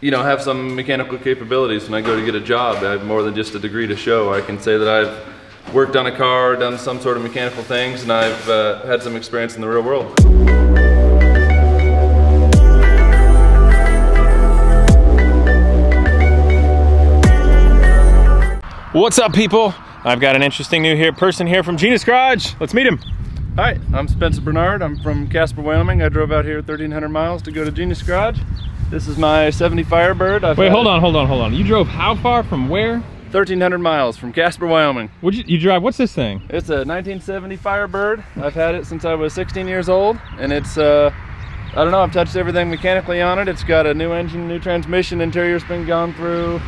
you know, I have some mechanical capabilities when I go to get a job. I have more than just a degree to show. I can say that I've worked on a car, done some sort of mechanical things, and I've uh, had some experience in the real world. What's up, people? I've got an interesting new here person here from Genius Garage. Let's meet him. Hi, I'm Spencer Bernard. I'm from Casper, Wyoming. I drove out here 1,300 miles to go to Genius Garage. This is my 70 Firebird. I've Wait, hold on, hold on, hold on. You drove how far from where? 1,300 miles from Casper, Wyoming. Would you, you drive? What's this thing? It's a 1970 Firebird. I've had it since I was 16 years old, and it's uh, I don't know. I've touched everything mechanically on it. It's got a new engine, new transmission. Interior's been gone through.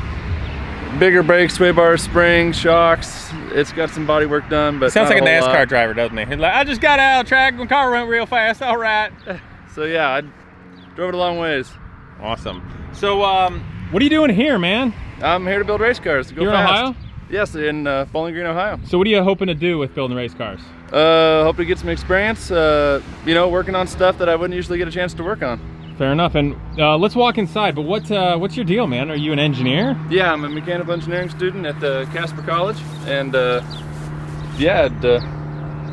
Bigger brakes, sway bar, springs, shocks. It's got some body work done, but Sounds like a not NASCAR lot. driver, doesn't he? He's like, I just got out of track, my car went real fast. All right. So yeah, I drove it a long ways. Awesome. So, um, what are you doing here, man? I'm here to build race cars to go You're in fast. Ohio? Yes, in uh, Bowling Green, Ohio. So, what are you hoping to do with building race cars? Uh, hope to get some experience. Uh, you know, working on stuff that I wouldn't usually get a chance to work on. Fair enough. And uh, let's walk inside. But what uh, what's your deal, man? Are you an engineer? Yeah, I'm a mechanical engineering student at the Casper College, and uh, yeah, uh,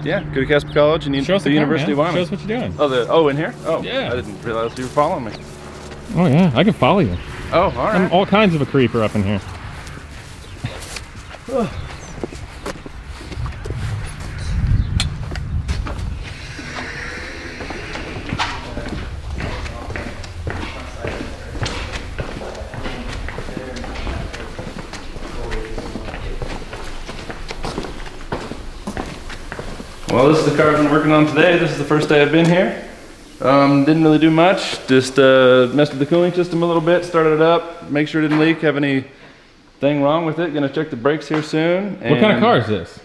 yeah, go to Casper College and Show us the the car, University man. of Show us what you're doing. Oh, the oh in here? Oh, Yeah. I didn't realize you were following me. Oh yeah, I can follow you. Oh, all I'm all kinds of a creeper up in here. Well, this is the car I've been working on today. This is the first day I've been here. Um, didn't really do much. Just uh, messed with the cooling system a little bit, started it up, make sure it didn't leak, have anything wrong with it. Gonna check the brakes here soon. What kind of car is this?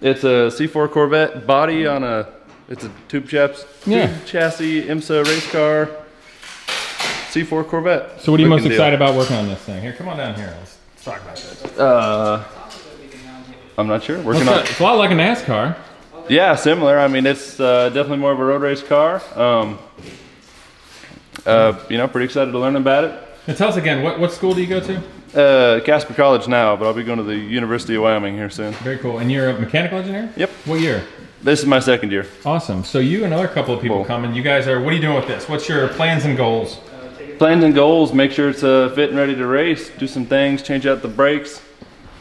It's a C4 Corvette body on a, it's a tube, chaps, tube Yeah. chassis IMSA race car. C4 Corvette. So what are you most Looking deal. excited about working on this thing? Here, come on down here. Let's talk about this. Uh, I'm not sure. Working It's on. it's a lot like a NASCAR. Yeah, similar. I mean, it's uh, definitely more of a road race car. Um, uh, you know, pretty excited to learn about it. And tell us again, what, what school do you go to? Uh, Casper College now, but I'll be going to the University of Wyoming here soon. Very cool. And you're a mechanical engineer? Yep. What year? This is my second year. Awesome. So you and another couple of people Cool. come and you guys are, what are you doing with this? What's your plans and goals? Plans and goals: make sure it's uh, fit and ready to race. Do some things, change out the brakes,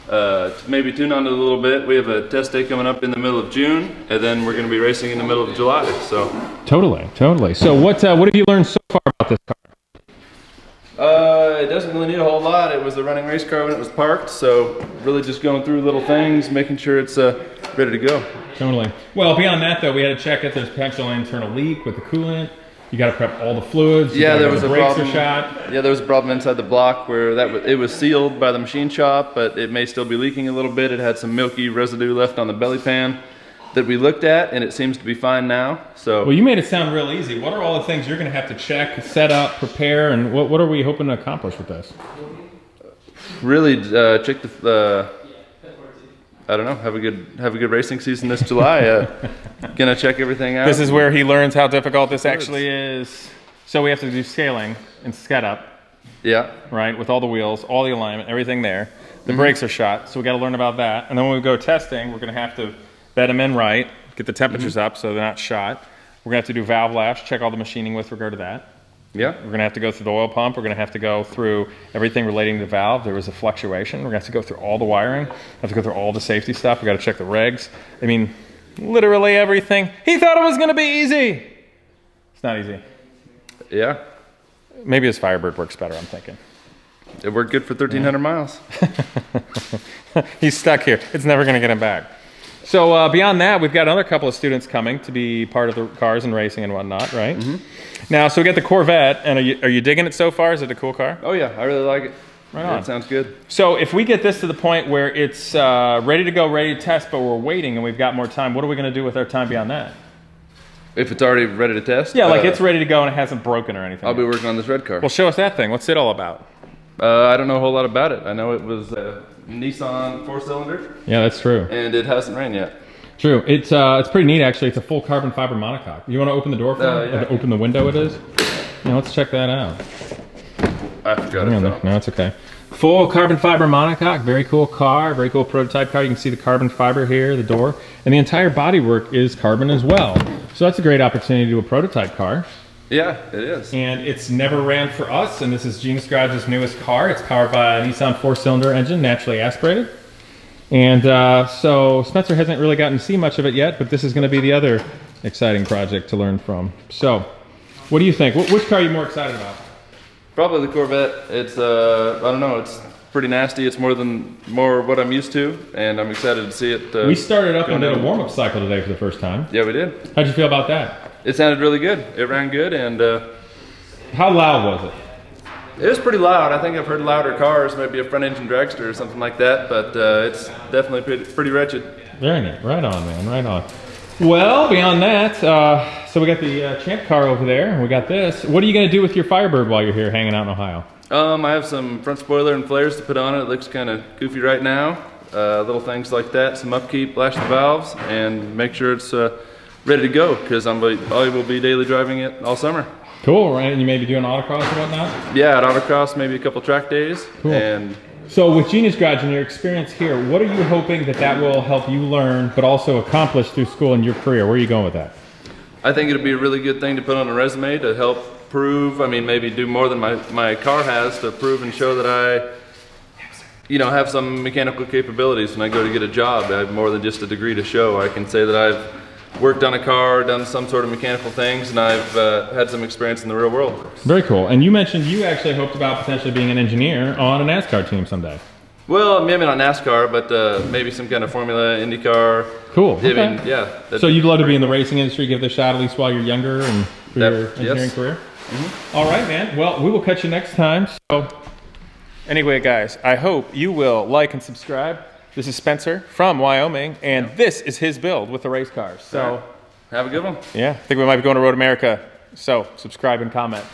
uh, maybe tune on it a little bit. We have a test day coming up in the middle of June, and then we're going to be racing in the middle of July. So. Totally, totally. So what uh, what have you learned so far about this car? Uh, it doesn't really need a whole lot. It was a running race car when it was parked, so really just going through little things, making sure it's uh, ready to go. Totally. Well, beyond that though, we had to check if there's potential internal leak with the coolant. You got to prep all the fluids. Yeah, there was the a problem. shot. Yeah, there was a problem inside the block where that was, it was sealed by the machine shop, but it may still be leaking a little bit. It had some milky residue left on the belly pan that we looked at, and it seems to be fine now. So Well, you made it sound real easy. What are all the things you're going to have to check, set up, prepare, and what, what are we hoping to accomplish with this? really uh, check the. Uh, I don't know. Have a good have a good racing season this July. Uh, gonna check everything out. This is where he learns how difficult this actually is. So we have to do scaling and setup, yeah. right, with all the wheels, all the alignment, everything there. The Mm-hmm. brakes are shot, so we got to learn about that. And then when we go testing, we're going to have to bed them in right, get the temperatures Mm-hmm. up so they're not shot. We're going to have to do valve lash, check all the machining with regard to that. Yeah. We're going to have to go through the oil pump. We're going to have to go through everything relating to the valve. There was a fluctuation. We're going to have to go through all the wiring. have to go through all the safety stuff. we got to check the regs. I mean, literally everything. He thought it was going to be easy. It's not easy. Yeah. Maybe his Firebird works better, I'm thinking. It worked good for 1,300 miles. He's stuck here. It's never going to get him back. So uh, beyond that, we've got another couple of students coming to be part of the cars and racing and whatnot, right? Now, so we got the Corvette, and are you, are you digging it so far? Is it a cool car? Oh yeah, I really like it. Right on. It sounds good. So if we get this to the point where it's uh, ready to go, ready to test, but we're waiting and we've got more time, what are we going to do with our time beyond that? If it's already ready to test. Yeah, like uh, it's ready to go and it hasn't broken or anything. I'll be working on this red car. well, show us that thing. What's it all about? Uh, I don't know a whole lot about it. I know it was a Nissan four cylinder, Yeah, that's true. and it hasn't ran yet. True. It's uh, it's pretty neat actually. It's a full carbon fiber monocoque. You want to open the door for Uh, yeah. Open the window. It is. Yeah, let's check that out. I forgot Hang it. on though. there. No, it's okay. Full carbon fiber monocoque, very cool car, very cool prototype car. You can see the carbon fiber here, the door, and the entire bodywork is carbon as well. So that's a great opportunity to do a prototype car. Yeah, it is. And it's never ran for us, and this is Genius Garage's newest car. It's powered by a Nissan four-cylinder engine, naturally aspirated. And uh, so Spencer hasn't really gotten to see much of it yet, but this is going to be the other exciting project to learn from. So, what do you think? Wh- Which car are you more excited about? Probably the Corvette. It's uh, I don't know. It's pretty nasty. It's more than more what I'm used to, and I'm excited to see it. Uh, We started up and did a warm-up cycle today for the first time. Yeah, we did. How'd you feel about that? It sounded really good. It ran good, and uh, How loud was it? it was pretty loud. I think I've heard louder cars, maybe a front-engine dragster or something like that. But uh, it's definitely pretty, pretty wretched. Very neat. Right on, man. Right on. Well, beyond that, uh, so we got the uh, Champ car over there. We got this. What are you going to do with your Firebird while you're here hanging out in Ohio? Um, I have some front spoiler and flares to put on it. It looks kind of goofy right now. Uh, little things like that, some upkeep, lash the valves, and make sure it's uh, ready to go because I'm I will be daily driving it all summer. Cool, right? And you may be doing autocross and whatnot? Yeah, at autocross, maybe a couple track days, Cool. and So with Genius Garage and your experience here, what are you hoping that that will help you learn, but also accomplish through school and your career? Where are you going with that? I think it'd be a really good thing to put on a resume to help prove. I mean, maybe do more than my my car has to prove and show that I. You know, have some mechanical capabilities when I go to get a job. I have more than just a degree to show. I can say that I've worked on a car, done some sort of mechanical things, and I've uh, had some experience in the real world. Very cool. And you mentioned you actually hoped about potentially being an engineer on a NASCAR team someday. Well, maybe not NASCAR, but uh, maybe some kind of Formula IndyCar. Cool. I mean, yeah. So you'd love to be great. in the racing industry, give it a shot at least while you're younger and for That- your engineering yes. career? All right, man. Well, we will catch you next time. So, anyway, guys, I hope you will like and subscribe. This is Spencer from Wyoming, and this is his build with the race cars. So, Have a good one. yeah, I think we might be going to Road America. So, subscribe and comment.